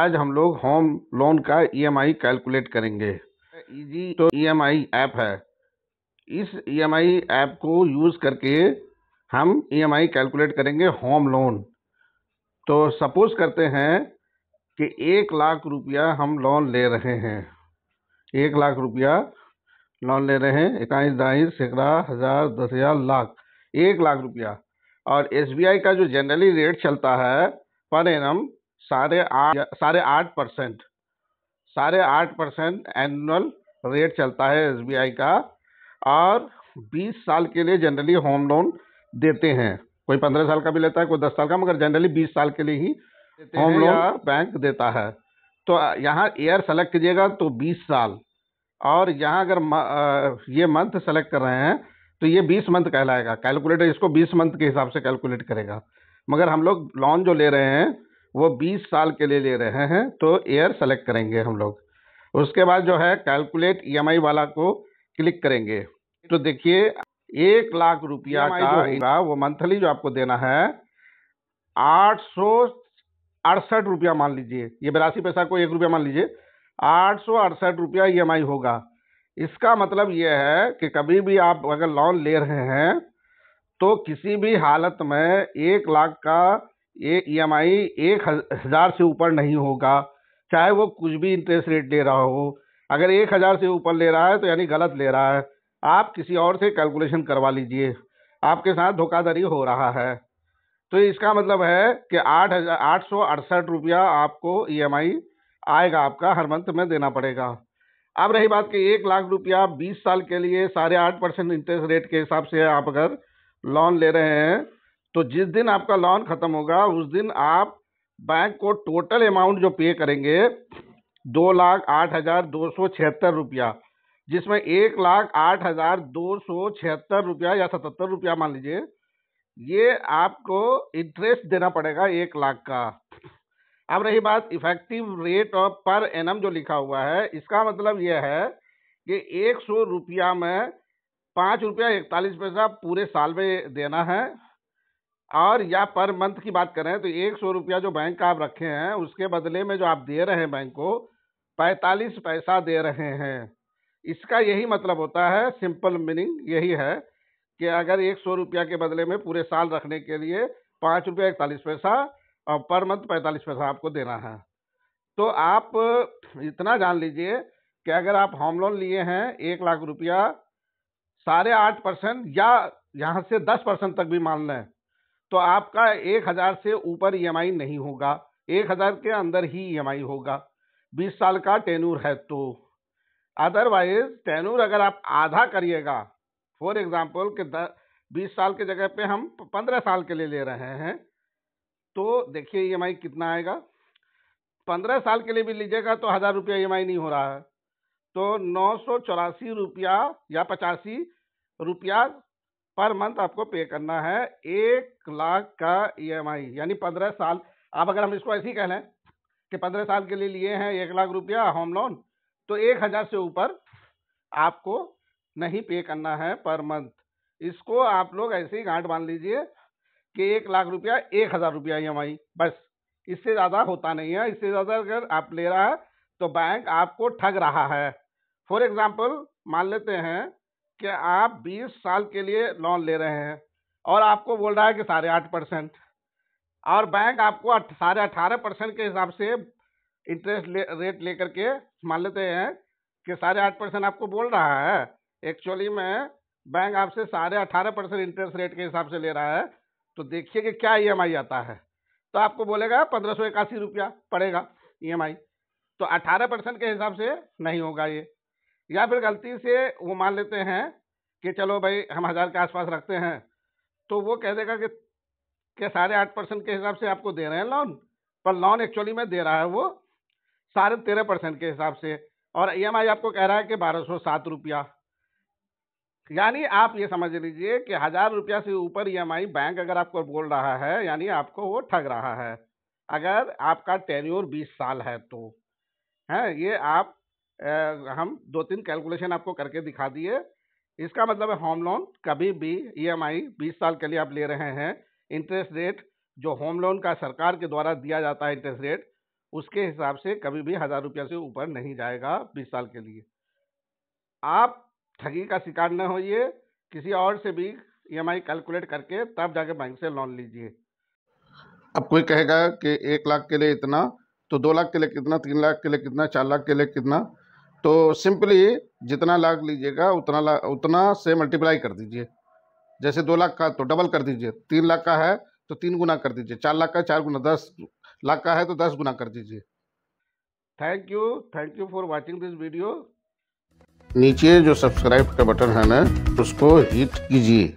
आज हम लोग होम लोन का ईएमआई कैलकुलेट करेंगे। इजी तो ईएमआई ऐप है। इस ईएमआई ऐप को यूज़ करके हम ईएमआई कैलकुलेट करेंगे होम लोन तो सपोज़ करते हैं कि एक लाख रुपया हम लोन ले रहे हैं। एक लाख रुपया लोन ले रहे हैं। इक्कीस बाईस सैकड़ा हज़ार दस हज़ार लाख। एक लाख रुपया। और एस का जो जनरली रेट चलता है पर एनम साढ़े आठ साढ़े आठ परसेंट साढ़े आठ परसेंट एनुअल रेट चलता है एसबीआई का और बीस साल के लिए जनरली होम लोन देते हैं। कोई पंद्रह साल का भी लेता है कोई दस साल का मगर जनरली बीस साल के लिए ही होम लोन बैंक देता है। तो यहाँ ईयर सेलेक्ट कीजिएगा तो बीस साल और यहाँ अगर ये मंथ सेलेक्ट कर रहे हैं तो ये बीस मंथ कहलाएगा। कैलकुलेटर इसको बीस मंथ के हिसाब से कैलकुलेट करेगा। मगर हम लोग लोन जो ले रहे हैं वो बीस साल के लिए ले रहे हैं तो ईयर सेलेक्ट करेंगे हम लोग। उसके बाद जो है कैलकुलेट ईएमआई वाला को क्लिक करेंगे। तो देखिए एक लाख रुपया का वो मंथली जो आपको देना है आठ सौ अड़सठ रुपया मान लीजिए। ये बिरासी पैसा को एक रुपया मान लीजिए। आठ सौ अड़सठ रुपया ईएमआई होगा। इसका मतलब ये है कि कभी भी आप अगर लोन ले रहे हैं तो किसी भी हालत में एक लाख का ये ई एम आई एक हज़ार से ऊपर नहीं होगा, चाहे वो कुछ भी इंटरेस्ट रेट ले रहा हो। अगर एक हज़ार से ऊपर ले रहा है तो यानी गलत ले रहा है। आप किसी और से कैलकुलेशन करवा लीजिए। आपके साथ धोखाधड़ी हो रहा है। तो इसका मतलब है कि आठ हज़ार आठ सौ अड़सठ रुपया आपको ई एम आई आएगा, आपका हर मंथ में देना पड़ेगा। अब रही बात कि एक लाख रुपया बीस साल के लिए साढ़े आठ परसेंट इंटरेस्ट रेट के हिसाब से आप अगर लोन ले रहे हैं तो जिस दिन आपका लोन ख़त्म होगा, उस दिन आप बैंक को टोटल अमाउंट जो पे करेंगे, दो लाख आठ हज़ार दो सौ छिहत्तर रुपया, जिसमें एक लाख आठ हज़ार दो सौ छिहत्तर रुपया या सतहत्तर रुपया मान लीजिए, ये आपको इंटरेस्ट देना पड़ेगा एक लाख का। अब रही बात effective rate of per annum जो लिखा हुआ है, इसका मतलब यह है कि एक सौ रुपया में पाँच रुपया इकतालीस पैसा पूरे साल में देना है और या पर मंथ की बात करें तो एक सौ रुपया जो बैंक का आप रखे हैं, उसके बदले में जो आप दे रहे हैं बैंक को, पैंतालीस पैसा दे रहे हैं। इसका यही मतलब होता है, सिंपल मीनिंग यही है कि अगर एक सौ रुपया के बदले में पूरे साल रखने के लिए पाँच रुपया इकतालीस पैसा और पर मंथ पैंतालीस पैसा आपको देना है। तो आप इतना जान लीजिए कि अगर आप होम लोन लिए हैं, एक लाख रुपया, साढ़े आठ परसेंट या यहाँ से दस परसेंट तक भी मान लें तो आपका एक हज़ार से ऊपर ईएमआई नहीं होगा। एक हज़ार के अंदर ही ईएमआई होगा। बीस साल का टेनूर है तो। अदरवाइज़ टेनूर अगर आप आधा करिएगा फॉर एग्ज़ाम्पल कि बीस साल के जगह पे हम पंद्रह साल के लिए ले रहे हैं तो देखिए ईएमआई कितना आएगा। पंद्रह साल के लिए भी लीजिएगा तो हज़ार रुपया ई नहीं हो रहा है। तो नौ सौ चौरासी रुपया या पचासी रुपया पर मंथ आपको पे करना है एक लाख का ईएमआई यानी पंद्रह साल। आप अगर हम इसको ऐसे ही कह लें कि पंद्रह साल के लिए लिए हैं एक लाख रुपया होम लोन तो एक हज़ार से ऊपर आपको नहीं पे करना है पर मंथ। इसको आप लोग ऐसे ही गांठ मान लीजिए कि एक लाख रुपया एक हज़ार रुपया ईएमआई बस। इससे ज़्यादा होता नहीं है। इससे ज़्यादा अगर आप ले रहा है तो बैंक आपको ठग रहा है। फॉर एग्ज़ाम्पल मान लेते हैं कि आप 20 साल के लिए लोन ले रहे हैं और आपको बोल रहा है कि साढ़े आठ परसेंट। और बैंक आपको साढ़े अठारह परसेंट के हिसाब से इंटरेस्ट ले, रेट लेकर के मान लेते हैं कि साढ़े आठ परसेंट आपको बोल रहा है। एक्चुअली में बैंक आपसे साढ़े अठारह परसेंट इंटरेस्ट रेट के हिसाब से ले रहा है। तो देखिए कि क्या ईएमआई आता है। तो आपको बोलेगा पंद्रह सौ इक्यासी रुपया पड़ेगा ईएमआई तो अठारह परसेंट के हिसाब से नहीं होगा ये। या फिर गलती से वो मान लेते हैं कि चलो भाई हम हज़ार के आसपास रखते हैं तो वो कह देगा कि कि साढ़े आठ परसेंट के हिसाब से आपको दे रहे हैं लोन पर लोन एक्चुअली में दे रहा है वो साढ़े तेरह परसेंट के हिसाब से और ईएमआई आपको कह रहा है कि बारह सौ सात रुपया। यानी आप ये समझ लीजिए कि हज़ार रुपया से ऊपर ईएमआई बैंक अगर आपको बोल रहा है, यानी आपको वो ठग रहा है। अगर आपका टेन्योर बीस साल है तो है, ये आप हम दो तीन कैलकुलेशन आपको करके दिखा दिए। इसका मतलब है होम लोन कभी भी ईएमआई 20 साल के लिए आप ले रहे हैं। इंटरेस्ट रेट जो होम लोन का सरकार के द्वारा दिया जाता है इंटरेस्ट रेट उसके हिसाब से कभी भी हज़ार रुपया से ऊपर नहीं जाएगा बीस साल के लिए। आप ठगी का शिकार न होइए, किसी और से भी ईएमआई कैलकुलेट करके तब जाके बैंक से लोन लीजिए। अब कोई कहेगा कि एक लाख के लिए इतना तो दो लाख के लिए कितना, तीन लाख के लिए कितना, चार लाख के लिए कितना? तो सिंपली जितना लाख लीजिएगा उतना लाख उतना से मल्टीप्लाई कर दीजिए। जैसे दो लाख का तो डबल कर दीजिए। तीन लाख का है तो तीन गुना कर दीजिए। चार लाख का चार गुना दस लाख का है तो दस गुना कर दीजिए। Thank you thank you for watching this video नीचे जो सब्सक्राइब का बटन है ना उसको हिट कीजिए।